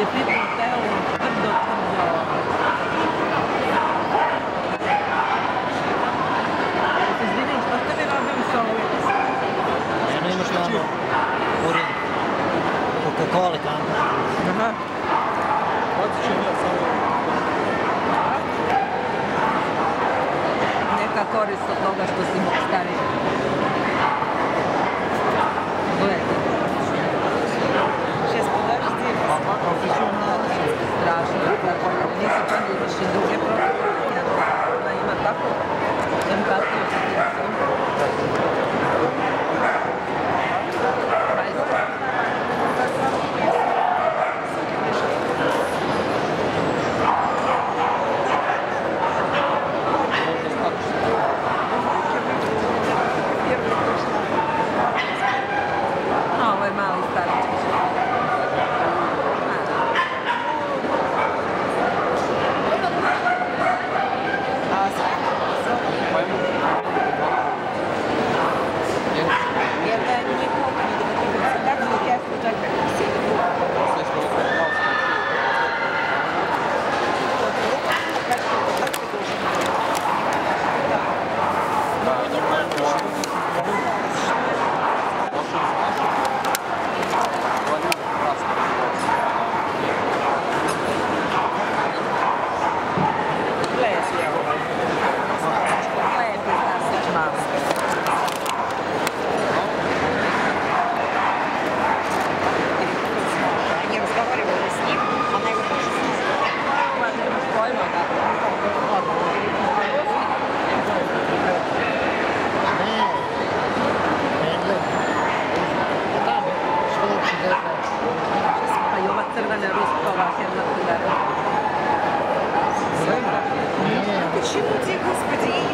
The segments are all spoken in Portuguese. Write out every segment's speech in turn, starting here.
Da si je pitao teo tvrdo, tvrdo. Izvini, što ste mi radili sa ovim? Eno imaš tamo ured Coca-Cola tamo. Aha. Neka korist od toga što si mog stariji. about далее рост Калахин, например. Почему, господи,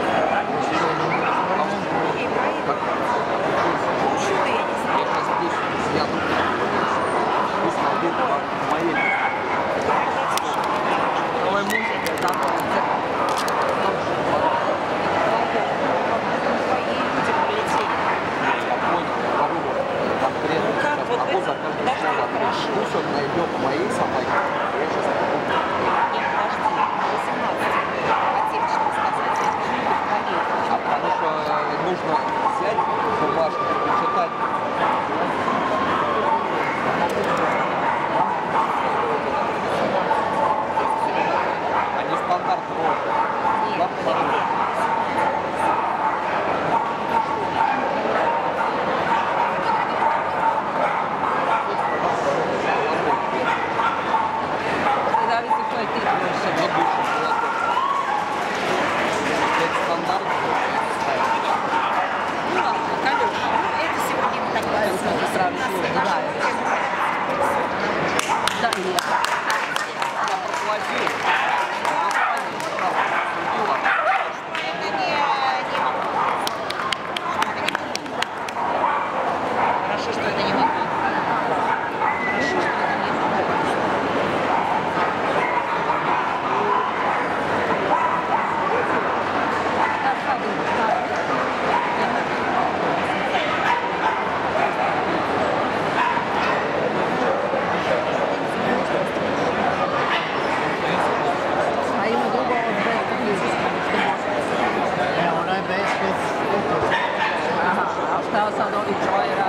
enjoy it. out.